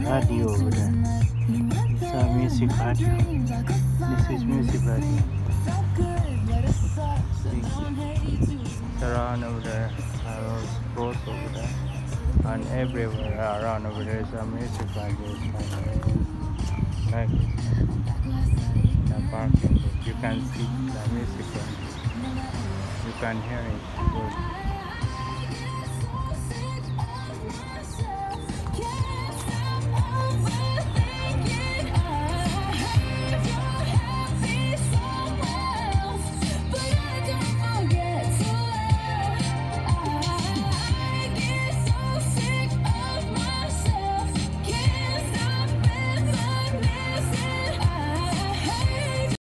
radio over there. It's a music radio. This is music radio. Around over there, I was both over there, and everywhere around over there is a music radio. Like the parking, you can see the music. You can hear it. Good.